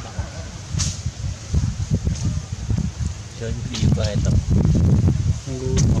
kalsada. Diyan, liba ito. Ang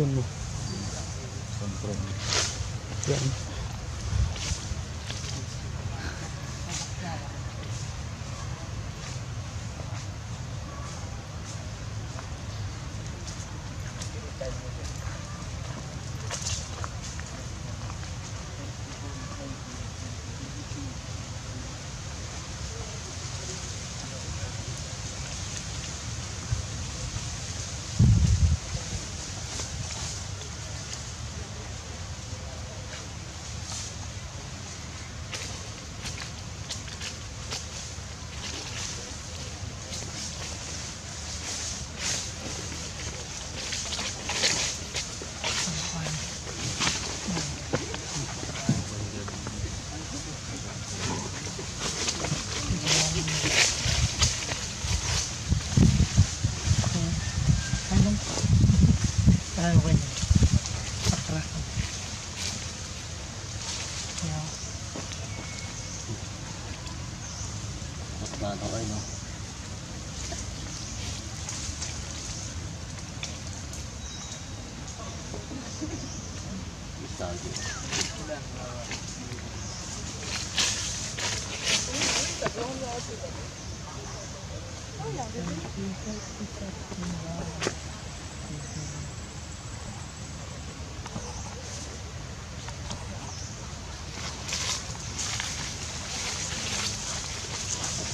Yun mo. Sentro. Yan. na okay no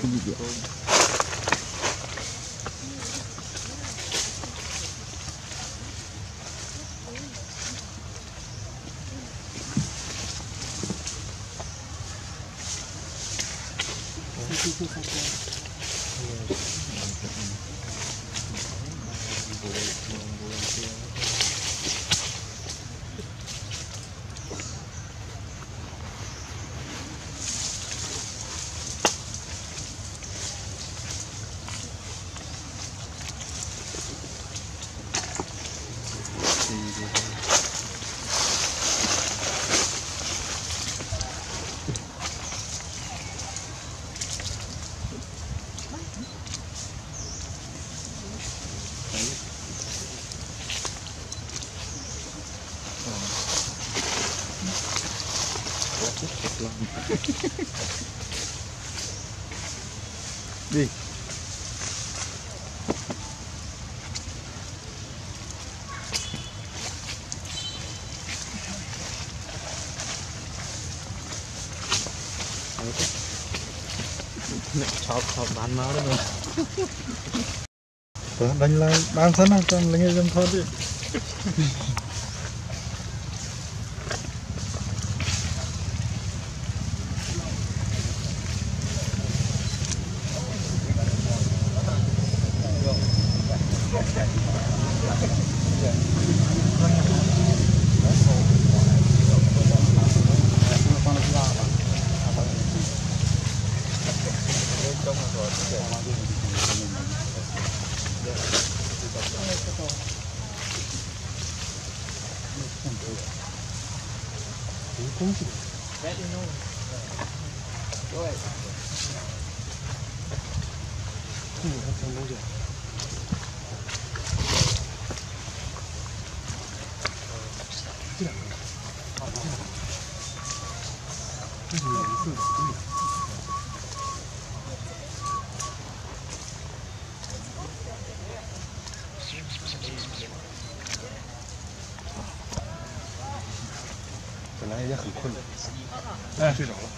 Biblia. đi chọc chọc bán máu đấy rồi đánh lại bán sẵn không xong lấy nghe dân thoát đi 什么东西？这里弄。对。这里放东西。也很困了，哎，睡着了。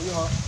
你好。